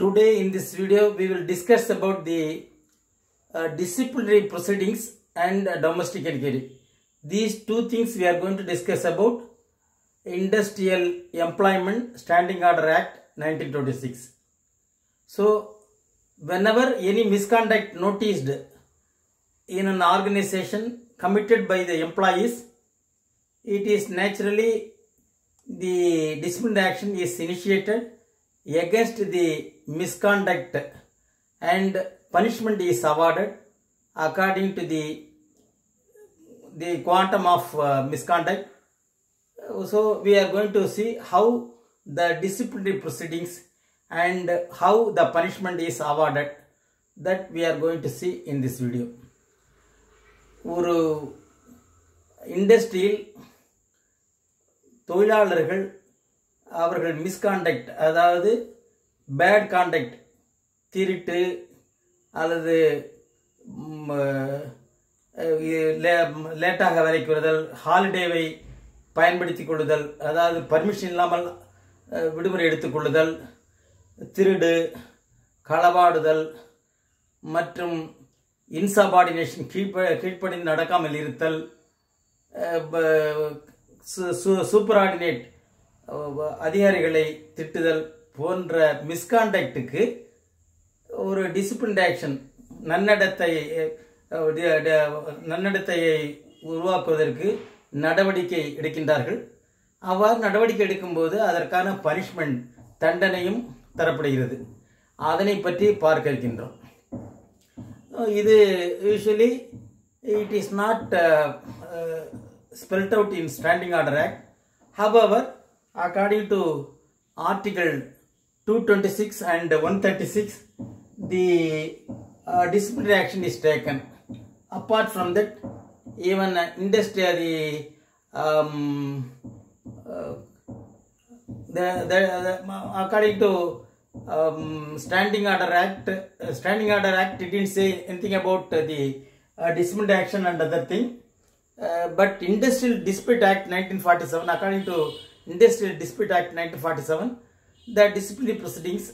Today in this video we will discuss about the uh, disciplinary proceedings and uh, domestic inquiry. These two things we are going to discuss about Industrial Employment Standing Order Act 1926. So whenever any misconduct noticed in an organization committed by the employees, it is naturally the disciplinary action is initiated against the misconduct and punishment is awarded according to the the quantum of uh, misconduct so we are going to see how the disciplinary proceedings and how the punishment is awarded that we are going to see in this video ஒரு இண்டஸ்ட்ரியில் தொழிலாளர்கள் அவர்கள் misconduct அதாவது bad contact திருட்டு அல்லது லேட்டாக வேலைக்கு வருதல் ஹாலிடேவை பயன்படுத்தி கொள்ளுதல் அதாவது பர்மிஷன் இல்லாமல் விடுமுறை எடுத்துக்கொள்ளுதல் திருடு களவாடுதல் மற்றும் இன்சபார்டினேஷன் கீழ்ப்ப கீழ்ப்படிந்து நடக்காமல் இருத்தல் சூப்பரார்டினேட் அதிகாரிகளை திட்டுதல் போன்ற மிஸ்கான்டக்டுக்கு ஒரு டிசிப்ளின் ஆக்ஷன் நன்னடத்தை நன்னடத்தையை உருவாக்குவதற்கு நடவடிக்கை எடுக்கின்றார்கள். அவ்வாறு நடவடிக்கை எடுக்கும்போது அதற்கான பனிஷ்மெண்ட் தண்டனையும் தரப்படுகிறது. அதனை பற்றி பார்க்க இருக்கின்றோம் இது usually it is not spelt out in standing order act however according to article 226 and 136, the uh, disciplinary action is taken. Apart from that, even uh, um, uh, the, the, the, according to um, Standing Order Act, uh, Standing Order Act didn't say anything about the uh, disciplinary action and other thing. Uh, but Industrial Dispute Act 1947, according to Industrial Dispute Act 1947, the disciplinary proceedings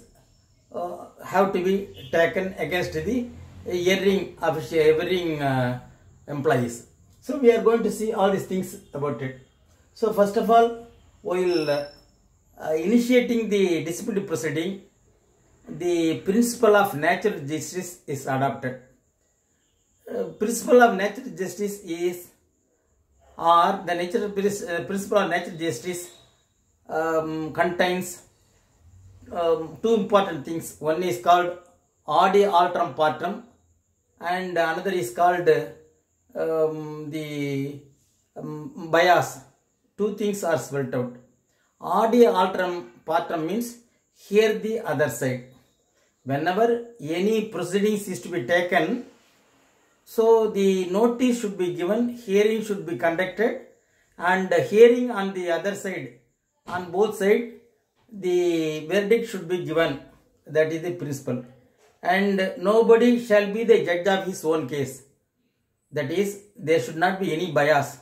uh, have to be taken against the erring official, erring uh, employees. So we are going to see all these things about it. So first of all, while initiating the disciplinary proceeding, the principle of natural justice is adopted. principle of natural justice is or the natural uh, principle of natural justice um, contains um, two important things. One is called audi alteram partem, and another is called um, the um, bias. Two things are spelled out. Audi alteram partem means hear the other side. Whenever any proceedings is to be taken, so the notice should be given, hearing should be conducted, and hearing on the other side, on both sides, the verdict should be given. That is the principle. And nobody shall be the judge of his own case. That is, there should not be any bias.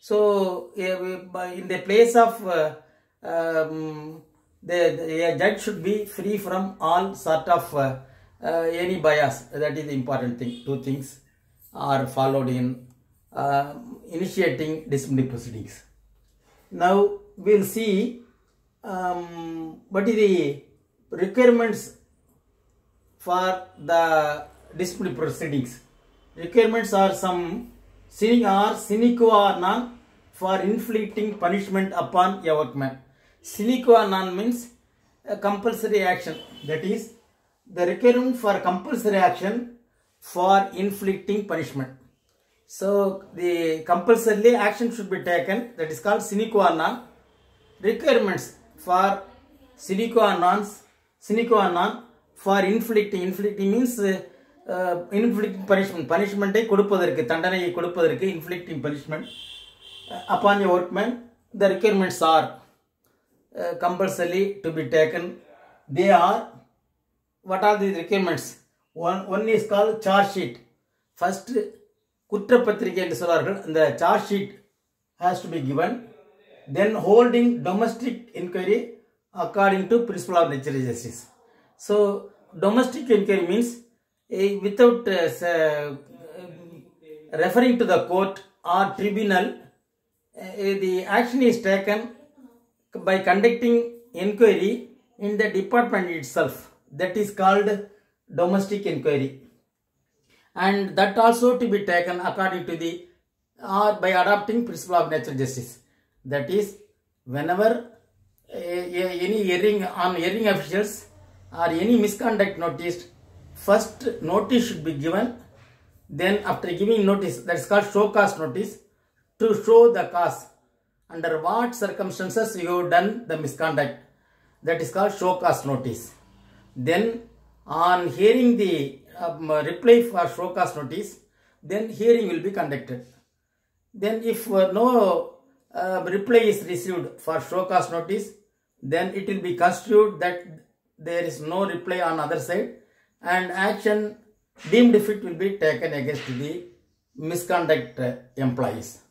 So, in the place of uh, um, the, the judge should be free from all sort of uh, uh, any bias. That is the important thing. Two things are followed in uh, initiating disciplinary proceedings. Now we'll see um, what is the requirements for the disciplinary proceedings. Requirements are some sine or sine qua non for inflicting punishment upon a workman. Sine qua non means a compulsory action. That is the requirement for compulsory action for inflicting punishment. So the compulsory action should be taken that is called sine qua non. Requirements for siliconons, siliconon for inflicting, inflicting means inflict punishment பனிஷ்மெண்ட்டை கொடுப்பதற்கு தண்டனையை கொடுப்பதற்கு inflicting punishment upon a workman the requirements are compulsory to be taken they are what are the requirements one one is call charge sheet first குற்றப்பத்திரிக்கை என்று சொல்வார்கள். அந்த charge sheet has to be given then holding domestic inquiry according to principle of natural justice. So domestic inquiry means uh, without uh, referring to the court or tribunal, uh, the action is taken by conducting inquiry in the department itself. That is called domestic inquiry. And that also to be taken according to the or by adopting principle of natural justice that is whenever uh, any hearing on hearing officials or any misconduct noticed first notice should be given. Then after giving notice that is called show cause notice to show the cause. Under what circumstances you have done the misconduct? That is called show cause notice. Then on hearing the um, reply for show cause notice then hearing will be conducted. Then if uh, no uh, reply is received for show cause notice then it will be construed that there is no reply on other side and action deemed fit will be taken against the misconduct uh, employees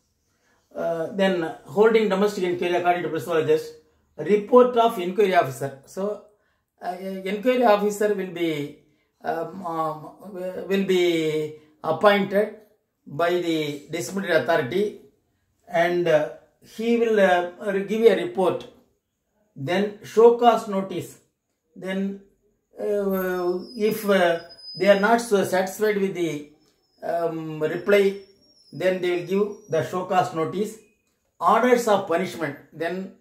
uh, then holding domestic inquiry according to justice, report of inquiry officer. So, uh, inquiry officer will be um, um, will be appointed by the disciplinary authority, and uh, he will uh, give a report. Then show cause notice. Then uh, if uh, they are not so satisfied with the um, reply, then they will give the show cause notice. Orders of punishment. Then,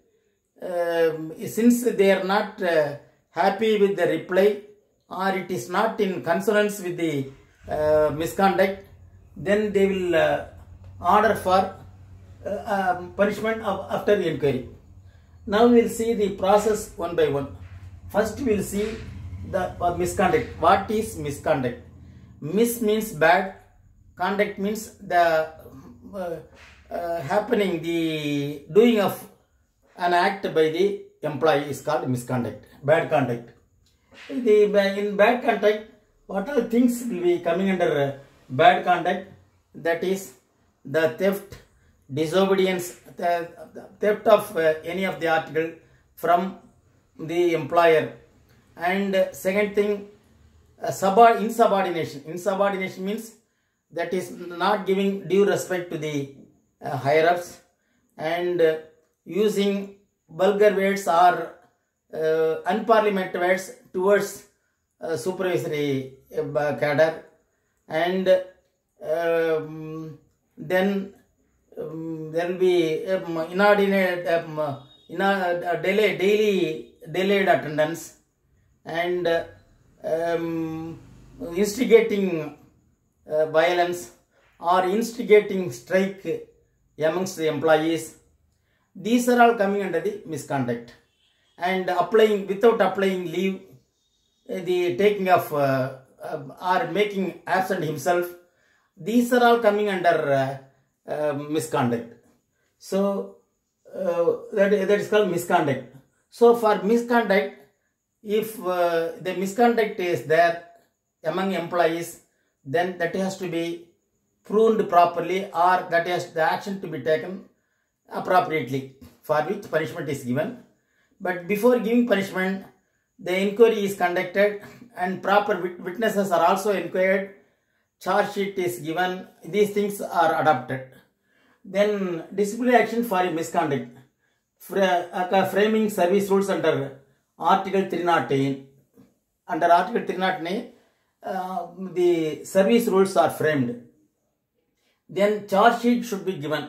um, since they are not uh, happy with the reply or it is not in consonance with the uh, misconduct, then they will uh, order for um, punishment of, after the inquiry. Now we will see the process one by one. First we will see the uh, misconduct. What is misconduct? Mis means bad, conduct means the uh, uh, happening, the doing of an act by the employee is called misconduct, bad conduct. The, in bad conduct, what are things will be coming under uh, bad conduct? That is the theft, disobedience, the, the theft of uh, any of the article from the employer. And uh, second thing, uh, subord- insubordination. Insubordination means that is not giving due respect to the uh, higher ups and uh, using vulgar words or uh, unparliamentary words towards supervisory cadre and um, then um, there will be um, inordinate um, ina- uh, delay, daily delayed attendance and uh, um, instigating uh, violence or instigating strike amongst the employees. These are all coming under the misconduct and applying without applying leave, uh, the taking of uh, or making absent himself. These are all coming under uh, misconduct. So uh, that, that is called misconduct. So for misconduct, if uh, the misconduct is there among employees, then that has to be pruned properly or that has the action to be taken appropriately for which punishment is given. But before giving punishment, the inquiry is conducted and proper wit- witnesses are also inquired, charge sheet is given, these things are adopted. Then disciplinary action for misconduct. Fra- uh, framing service rules under Article 309. Under Article 309, uh, the service rules are framed. Then charge sheet should be given.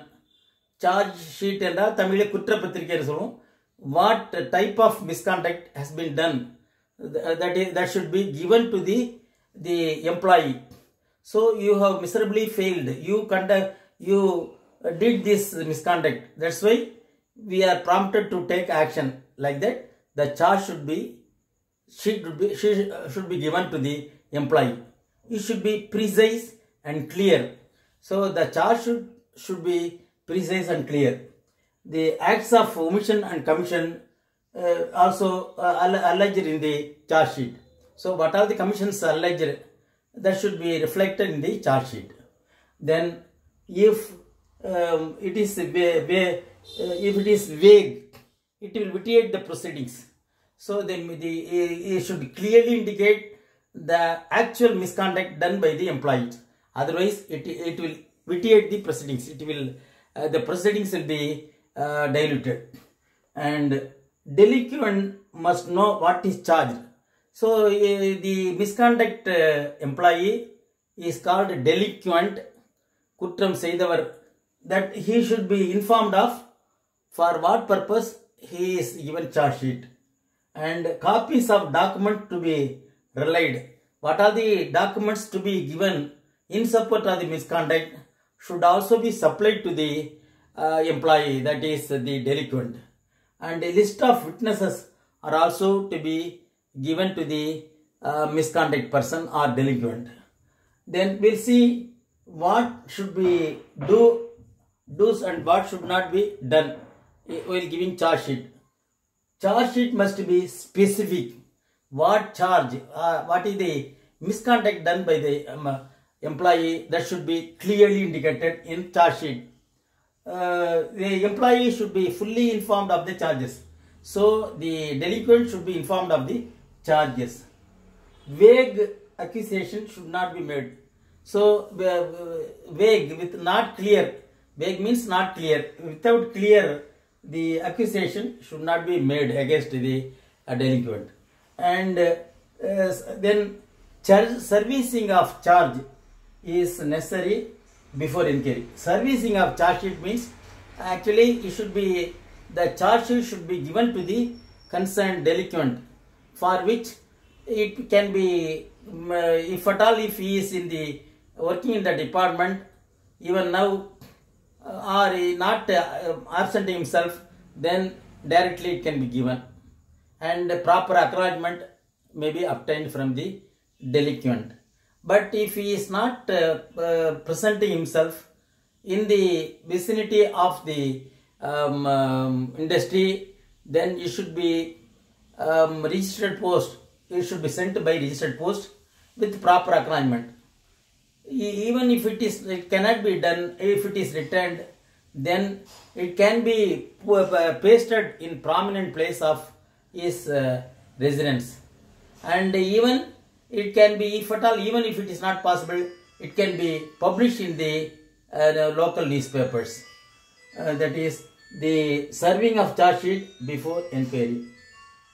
Charge sheet என்றால் தமிழில் குற்றப்பத்திரிகைன்னு சொல்லுவோம் what type of misconduct has been done that is that should be given to the the employee so you have miserably failed you conduct you uh, did this misconduct that's why we are prompted to take action like that the charge should be should be should, should be given to the employee it should be precise and clear so the charge should should be precise and clear the acts of omission and commission uh, also uh, alle- alleged in the charge sheet. So, what are the commissions alleged? That should be reflected in the charge sheet. Then, if um, it is va- va- uh, if it is vague, it will vitiate the proceedings. So the, the it should clearly indicate the actual misconduct done by the employee. Otherwise, it, it will vitiate the proceedings. It will uh, the proceedings will be uh, diluted, and delinquent must know what is charged. So uh, the misconduct uh, employee is called delinquent. குற்றம் செய்தவர் that he should be informed of for what purpose he is given charge sheet and copies of document to be relied. What are the documents to be given in support of the misconduct should also be supplied to the uh, employee that is the delinquent and a list of witnesses are also to be given to the uh, misconduct person or delinquent. Then we'll see what should be do do's and what should not be done while giving charge sheet. Charge sheet must be specific. What charge, uh, what is the misconduct done by the um, employee that should be clearly indicated in charge sheet. Uh, the employee should be fully informed of the charges. So the delinquent should be informed of the charges. Vague accusation should not be made. So uh, vague with not clear. Vague means not clear. Without clear, the accusation should not be made against the uh, delinquent. And uh, uh, then charge, servicing of charge is necessary before inquiry. Servicing of charge sheet means actually it should be the charge sheet should be given to the concerned delinquent for which it can be if at all if he is in the working in the department even now or not uh, absenting himself then directly it can be given. And proper acknowledgement may be obtained from the delinquent. But if he is not uh, uh, presenting himself in the vicinity of the um, um, industry then it should be um, registered post. It should be sent by registered post with proper acknowledgement even if it is it cannot be done if it is returned then it can be uh, pasted in prominent place of his uh, residence. And even it can be if at all even if it is not possible it can be published in the, uh, the local newspapers. Uh, that is the serving of charge sheet before inquiry.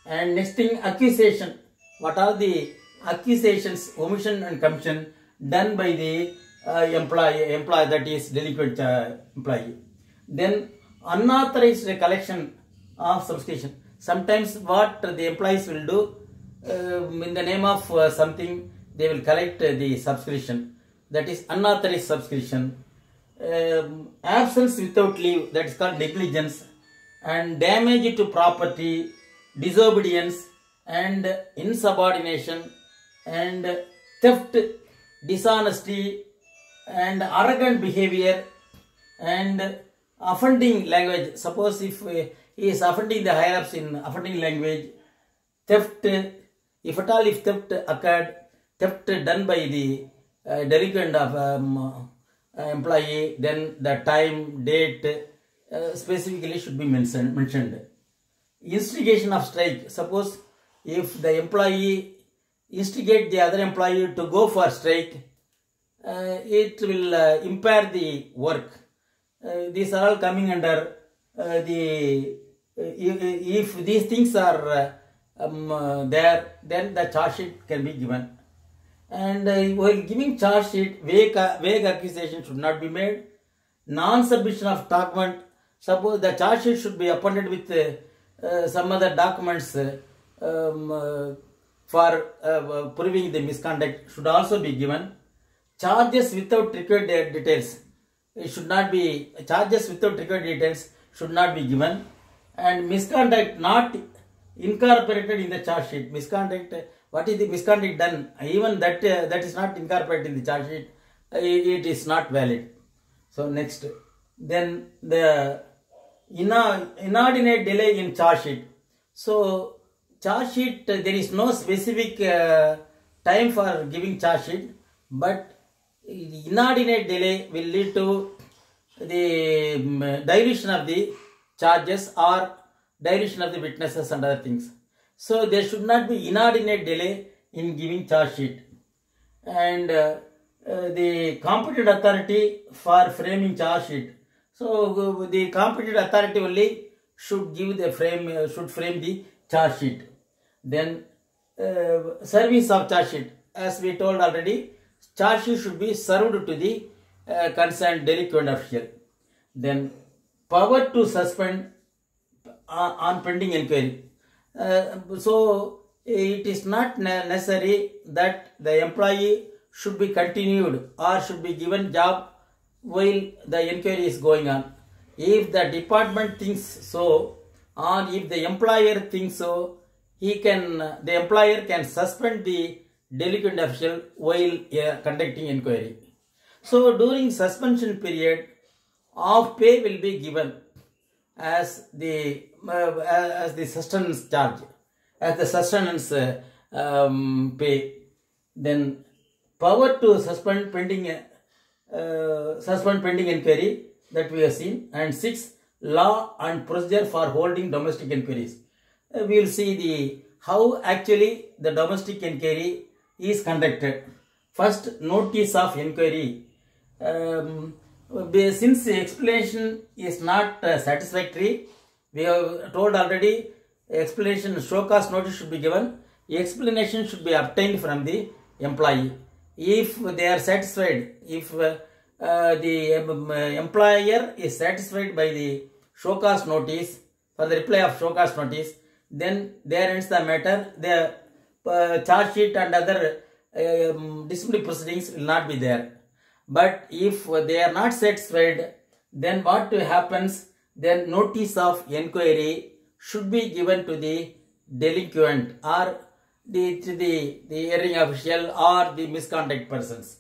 And next thing accusation. What are the accusations omission and commission done by the uh, employee employee that is delinquent uh, employee. Then unauthorized collection of subscription sometimes what the employees will do um, in the name of uh, something they will collect uh, the subscription. That is unauthorized subscription. Um, absence without leave that is called negligence and damage to property disobedience and insubordination and theft dishonesty and arrogant behavior and offending language. Suppose if uh, he is offending the higher ups in offending language theft if at all if theft occurred theft done by the uh, delinquent of um, uh, employee then the time date uh, specifically should be mentioned mentioned. Instigation of strike. Suppose if the employee instigate the other employee to go for strike uh, it will uh, impair the work. Uh, these are all coming under uh, the if, if these things are uh, um, uh, there then the charge sheet can be given. And uh, while giving charge sheet vague, vague accusation should not be made. Non-submission of document suppose the charge sheet should be appended with uh, uh, some other documents uh, um, uh, for uh, proving the misconduct should also be given. Charges without required details it should not be charges without required details should not be given. And misconduct not incorporated in the charge sheet. Misconduct uh, what is the misconduct done? Even that uh, that is not incorporated in the charge sheet. Uh, it is not valid. So next then the ina- inordinate delay in charge sheet. So charge sheet uh, there is no specific uh, time for giving charge sheet but inordinate delay will lead to the um, dilution of the charges or dilution of the witnesses and other things So there should not be inordinate delay in giving charge sheet. And uh, uh, the competent authority for framing charge sheet. So uh, the competent authority only should give the frame, uh, should frame the charge sheet. Then uh, service of charge sheet. As we told already, charge sheet should be served to the uh, concerned delinquent official. Then power to suspend uh, on pending inquiry. Uh, so it is not necessary that the employee should be continued or should be given job while the inquiry is going on. If the department thinks so, or if the employer thinks so, he can the employer can suspend the delinquent official while uh, conducting inquiry. So during suspension period, off pay will be given as the uh, as the sustenance charge, as the sustenance uh, um, pay. Then power to suspend pending uh, suspend pending inquiry that we have seen, and six law and procedure for holding domestic inquiries. Uh, we will see the how actually the domestic inquiry is conducted. First, notice of inquiry. Um, since the explanation is not uh, satisfactory, we have told already explanation show cause notice should be given. Explanation should be obtained from the employee. If they are satisfied, if uh, the um, uh, employer is satisfied by the show cause notice for the reply of show cause notice, then there ends the matter. The uh, charge sheet and other um, disciplinary proceedings will not be there. But if they are not satisfied, then what happens? Then notice of inquiry should be given to the delinquent or the, to the, the hearing official or the misconduct persons.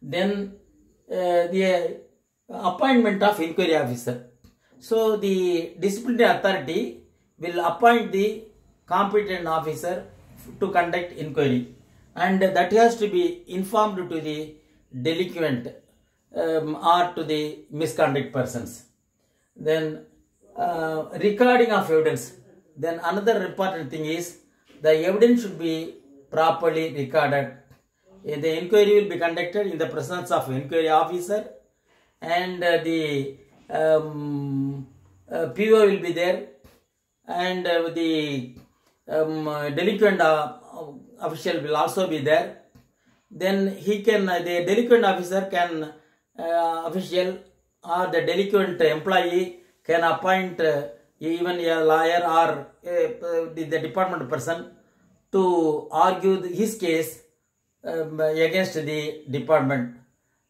Then uh, the appointment of inquiry officer. So the disciplinary authority will appoint the competent officer to conduct inquiry and that has to be informed to the delinquent um, or to the misconduct persons. Then uh, recording of evidence. Then another important thing is the evidence should be properly recorded. The inquiry will be conducted in the presence of inquiry officer and uh, the um, uh, PO will be there and uh, the um, uh, delinquent uh, official will also be there. Then he can uh, the delinquent officer can official or the delinquent employee can appoint even a lawyer or the, the department person to argue his case um, against the department.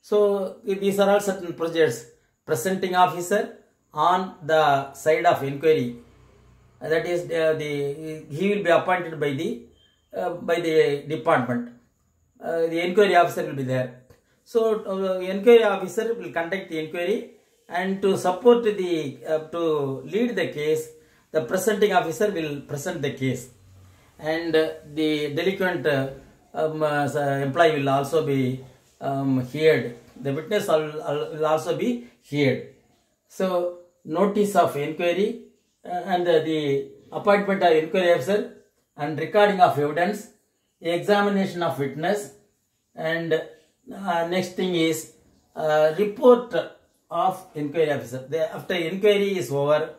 So these are all certain procedures. Presenting officer on the side of inquiry. That is uh, the he will be appointed by the uh, by the department. Uh, the inquiry officer will be there. So uh, inquiry officer will conduct the inquiry and to support the uh, to lead the case the presenting officer will present the case. And uh, the delinquent um, uh, employee will also be um, heard the witness will also be heard so notice of inquiry uh, and uh, the appointment of inquiry officer and recording of evidence, examination of witness, and uh, next thing is uh, report of inquiry officer. The, after inquiry is over,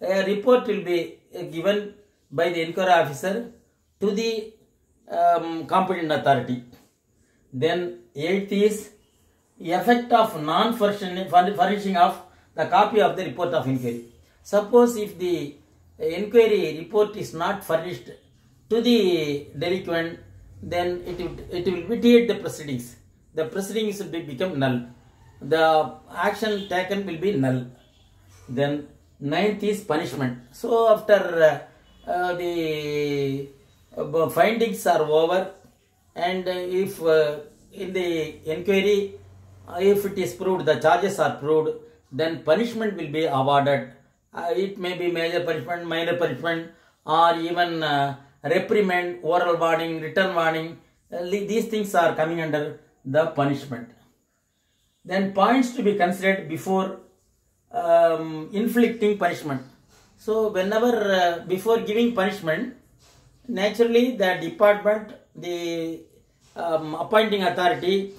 a report will be uh, given by the inquiry officer to the um, competent authority. Then eighth is effect of non-furnishing of the copy of the report of inquiry. Suppose if the inquiry report is not furnished to the delinquent, then it will, it will vitiate the proceedings. The proceedings will be, become null. The action taken will be null. Then ninth is punishment. So after uh, uh, the findings are over, and uh, if uh, in the inquiry, uh, if it is proved, the charges are proved, then punishment will be awarded. Uh, it may be major punishment, minor punishment, or even uh, reprimand, oral warning, written warning. Uh, these things are coming under the punishment then points to be considered before um, inflicting punishment so whenever uh, before giving punishment naturally the department the um, appointing authority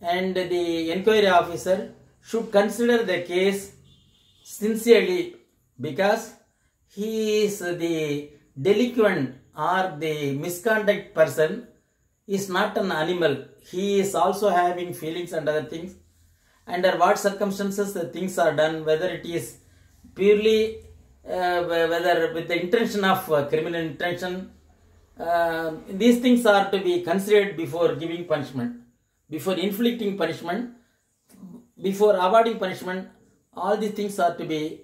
and the inquiry officer should consider the case sincerely because he is the delinquent or the misconduct person is not an animal. He is also having feelings and other things. Under what circumstances the things are done whether it is purely whether with the intention of uh, criminal intention uh, these things are to be considered before giving punishment. Before inflicting punishment before awarding punishment all these things are to be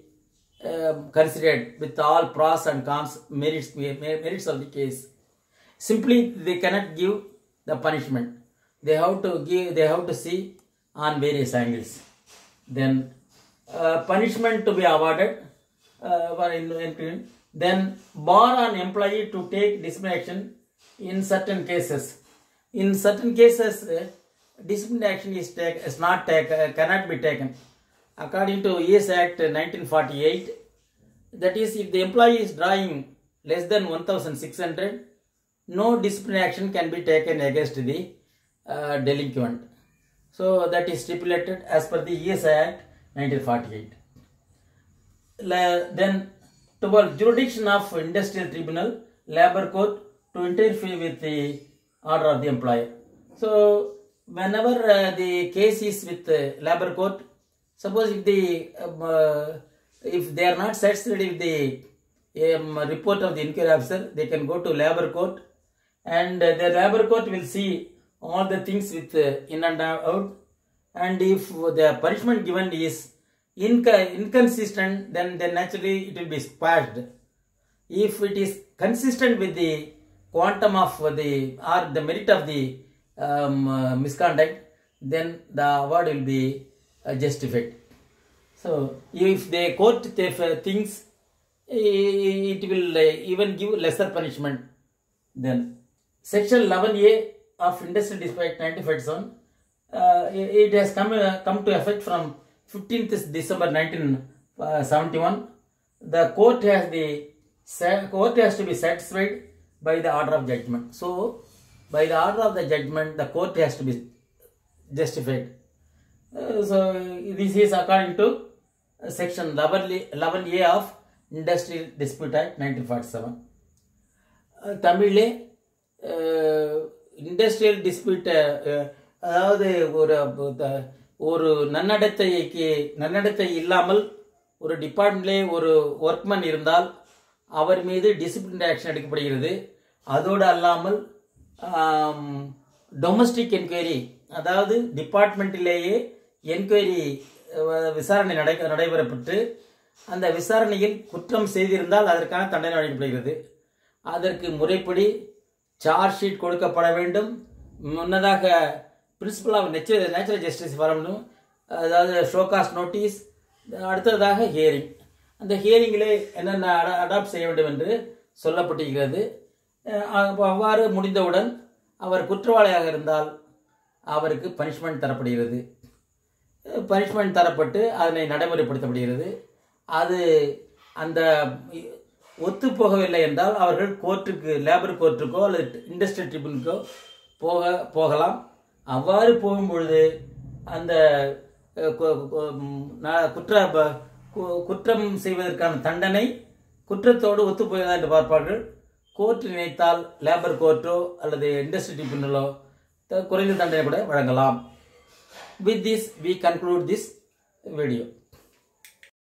um, considered with all pros and cons merits merits of the case. Simply they cannot give the punishment. They have to give they have to see on various angles. Then uh, punishment to be awarded uh, in- then bar on employee to take disciplinary action in certain cases. In certain cases uh, disciplinary action is take, is not take, uh, cannot be taken. According to ES Act 1948 that is if the employee is drawing less than 1600 no disciplinary action can be taken against the uh, delinquent. So that is stipulated as per the ES Act 1948 La- then toward jurisdiction of industrial tribunal labor court to interfere with the order of the employer. So whenever uh, the case is with uh, labor court suppose if the um, uh, if they are not satisfied with the um, report of the inquiry officer they can go to labor court and uh, the labor court will see all the things with uh, in and out. And if the punishment given is inc- inconsistent then then naturally it will be squashed. If it is consistent with the quantum of the or the merit of the um, uh, misconduct then the award will be uh, justified. So if the court th- thinks it will uh, even give lesser punishment then. Section 11a of industrial dispute 95 zone uh, it has come uh, come to effect from 15th December 1971. The court has the sa- court has to be satisfied by the order of judgment. So, by the order of the judgment, the court has to be justified. Uh, so, this is according to uh, section 11A 11A of Industrial Dispute Act 1947. Ah தமிழ்லே industrial dispute அதாவது ஒரு த- ஒரு நன்னடத்தைக்கு நன்னடத்தை இல்லாமல் ஒரு டிபார்ட்மெண்ட்லே ஒரு workmen இருந்தால் அவர் மீது discipline action எடுக்கப்படுகிறது. அதோடு அல்லாமல் டொமஸ்டிக் என்கொயரி அதாவது டிபார்ட்மெண்ட்டிலேயே என்கொயரி விசாரணை நடை நடைபெறப்பட்டு அந்த விசாரணையில் குற்றம் செய்திருந்தால் அதற்கான தண்டனை வழங்கப்படுகிறது. அதற்கு முறைப்படி சார்ஜ் ஷீட் கொடுக்கப்பட வேண்டும். முன்னதாக principle of natural natural justice வரணும் அதாவது ஷோகாஸ் நோட்டீஸ் அடுத்ததாக ஹியரிங் அந்த ஹியரிங்கிலே என்னென்ன அடாப்ட் செய்ய வேண்டும் என்று சொல்லப்பட்டிருக்கிறது. அவ்வாறு முடிந்தவுடன் அவர் குற்றவாளியாக இருந்தால் அவருக்கு பனிஷ்மெண்ட் தரப்படுகிறது. பனிஷ்மெண்ட் தரப்பட்டு அதனை நடைமுறைப்படுத்தப்படுகிறது. அது அந்த ஒத்து போகவில்லை என்றால் அவர்கள் கோர்ட்டுக்கு லேபர் கோர்ட்டுக்கோ அல்லது இண்டஸ்ட்ரியல் ட்ரிபியூனுக்கோ போக போகலாம். அவ்வாறு போகும்பொழுது அந்த குற்ற குற்றம் செய்வதற்கான தண்டனை குற்றத்தோடு ஒத்துப்போகிறதா என்று பார்ப்பார்கள். கோர்ட் நினைத்தால் லேபர் கோர்ட்டோ அல்லது இண்டஸ்ட்ரி டிபியூனலோ குறைந்த தண்டனை கூட வழங்கலாம். With this we conclude this video